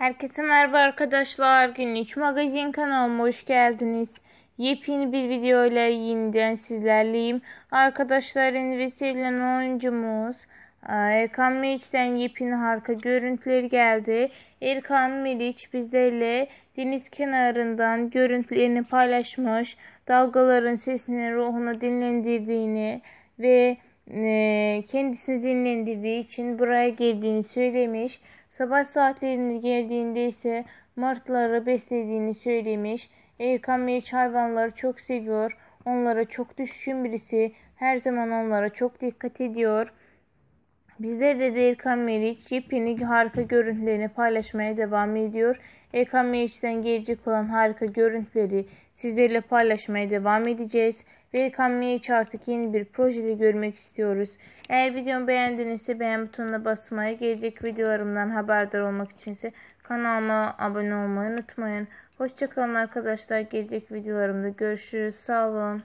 Herkese merhaba arkadaşlar. Günlük magazin kanalıma hoş geldiniz. Yepyeni bir video ile yeniden sizlerleyim. Arkadaşlar en ve sevilen oyuncumuz e, Erkan Meriç'ten yepyeni harika görüntüler geldi. Erkan Meriç bizlerle deniz kenarından görüntülerini paylaşmış. Dalgaların sesini ruhunu dinlendirdiğini ve e, kendisini dinlendirdiği için buraya geldiğini söylemiş. Sabah saatlerinde geldiğinde ise martıları beslediğini söylemiş. Erkan Meriç hayvanları çok seviyor. Onlara çok düşkün birisi. Her zaman onlara çok dikkat ediyor. Bizler de Erkan Meriç yepyeni harika görüntülerini paylaşmaya devam ediyor. Erkan Meriç'ten gelecek olan harika görüntüleri sizlerle paylaşmaya devam edeceğiz. Ve Erkan Meriç artık yeni bir projede görmek istiyoruz. Eğer videomu beğendinizse beğen butonuna basmayı, gelecek videolarımdan haberdar olmak içinse kanalıma abone olmayı unutmayın. Hoşçakalın arkadaşlar. Gelecek videolarımda görüşürüz. Sağ olun.